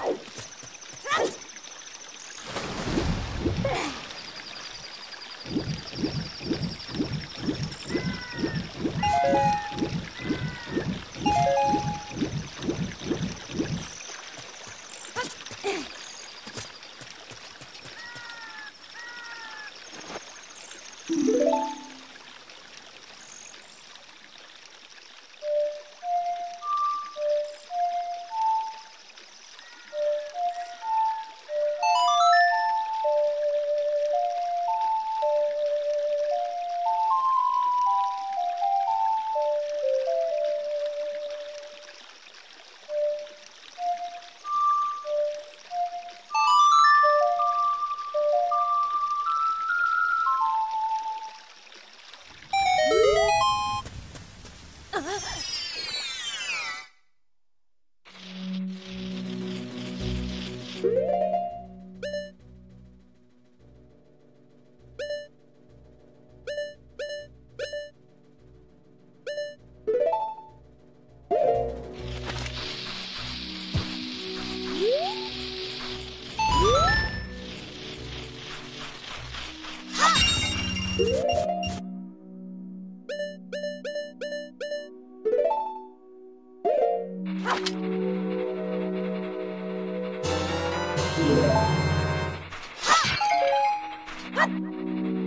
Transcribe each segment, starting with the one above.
Oh.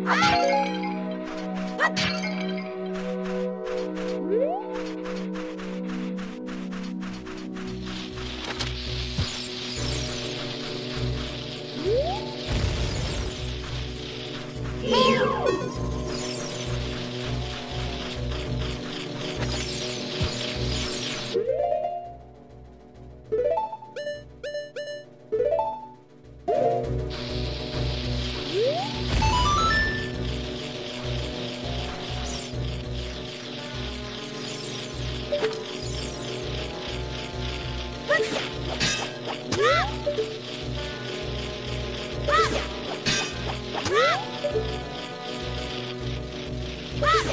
あっ What?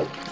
out.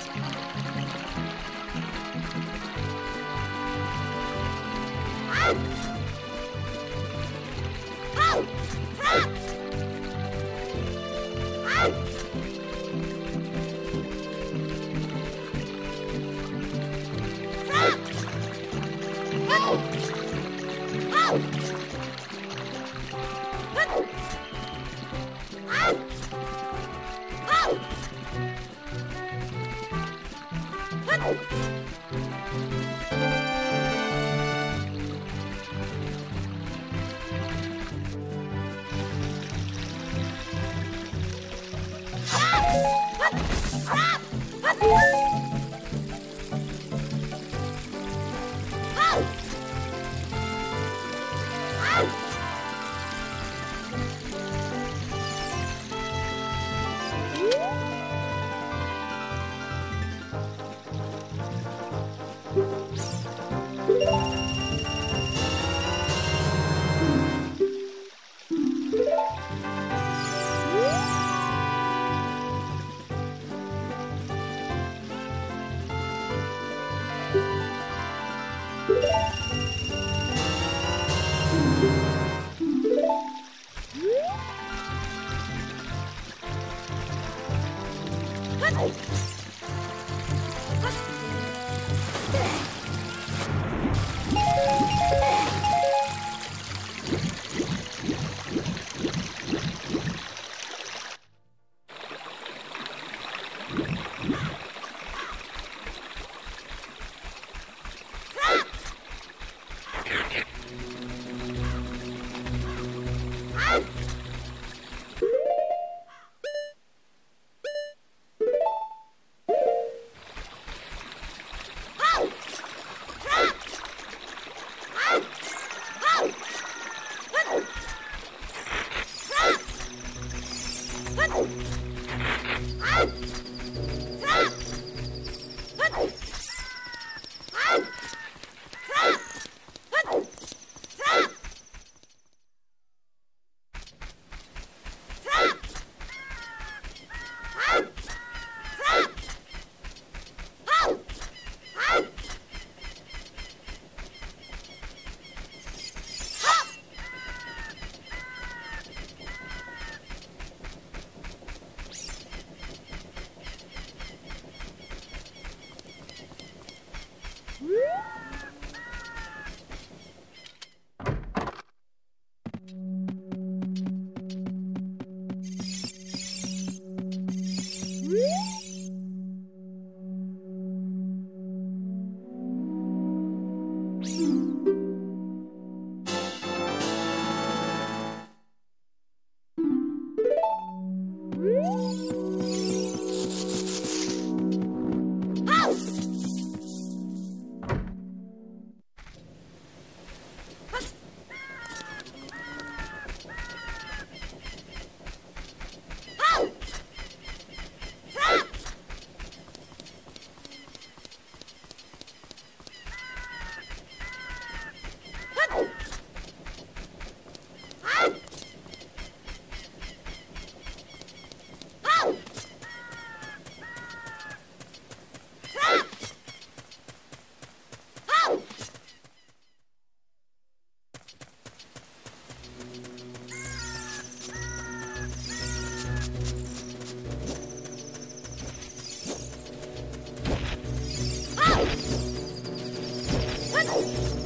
Final.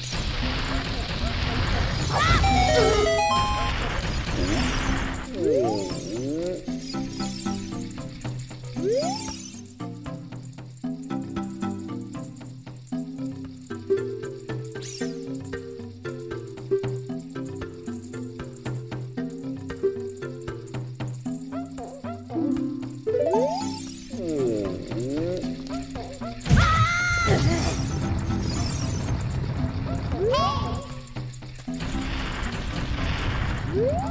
음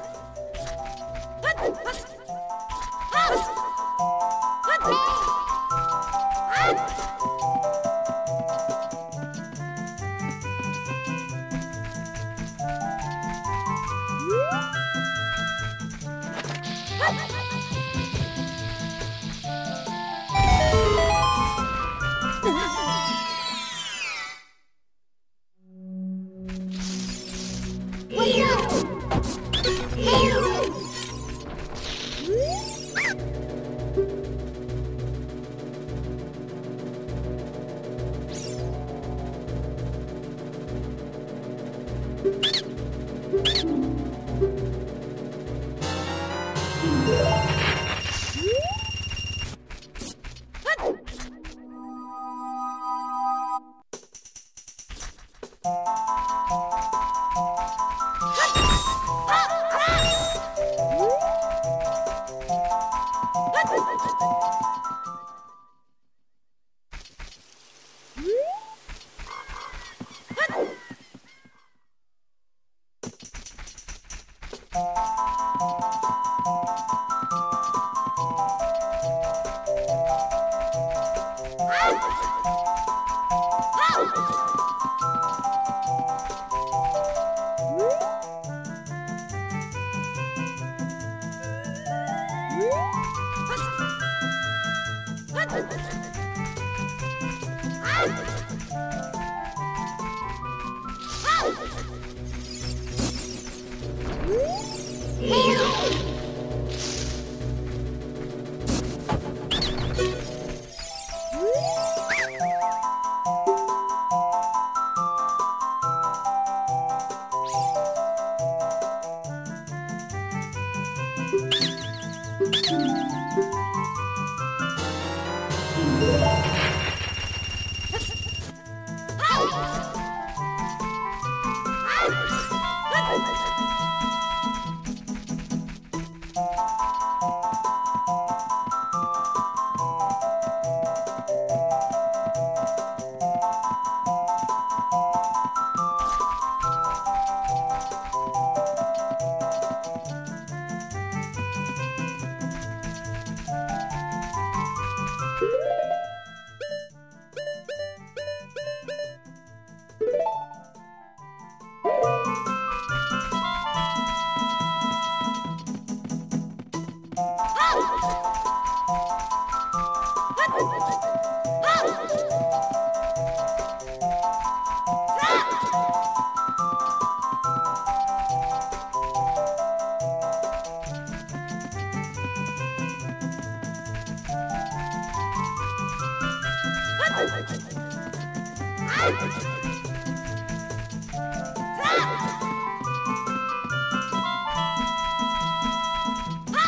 Bye.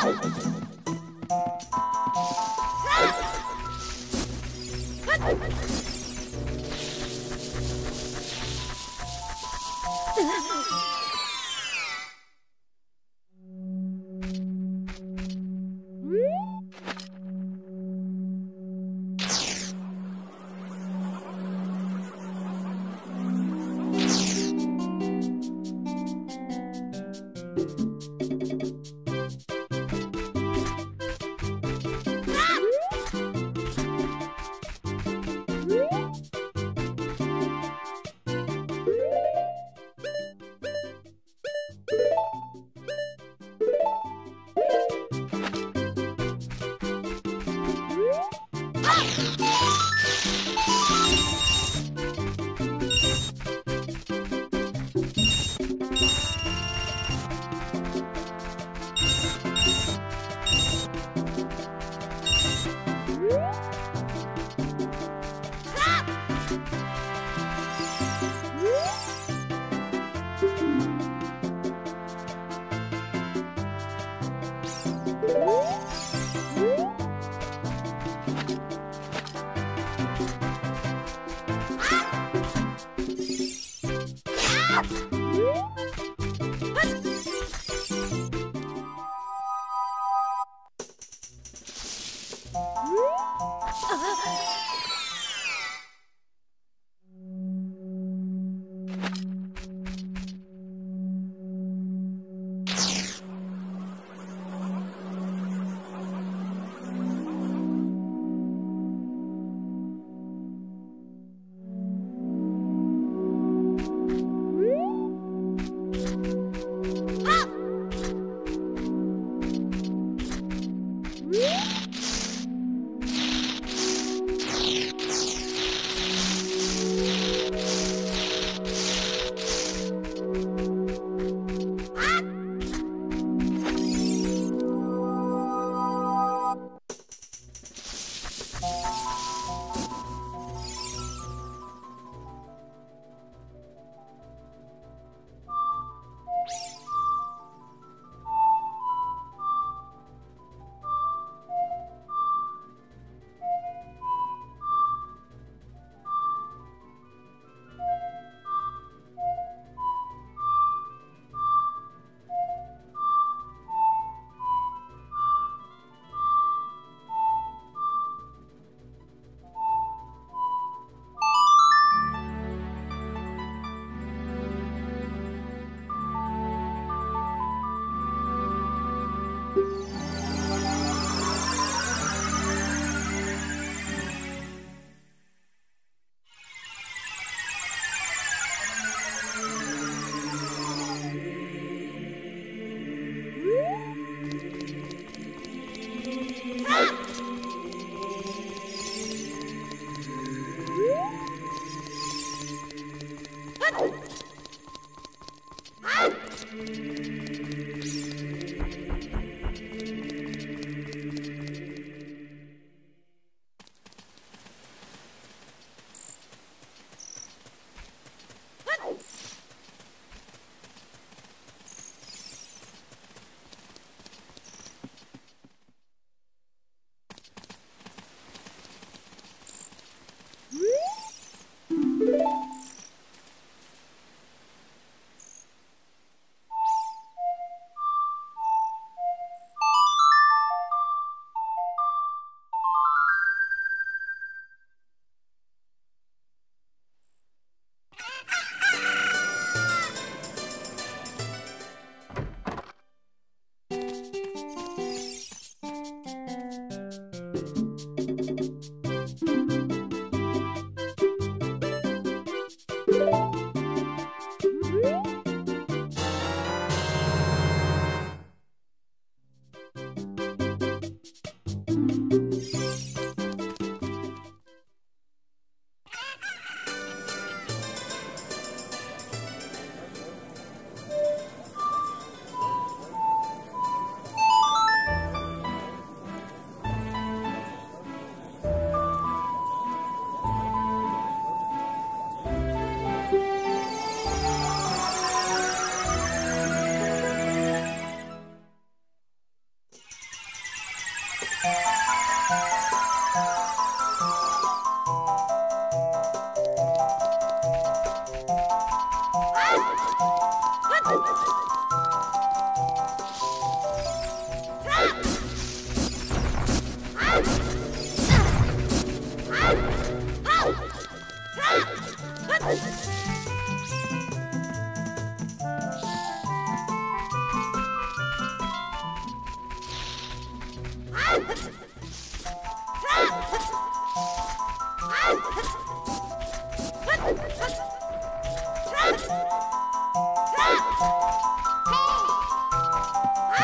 Tchau. Stop.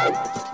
Woo!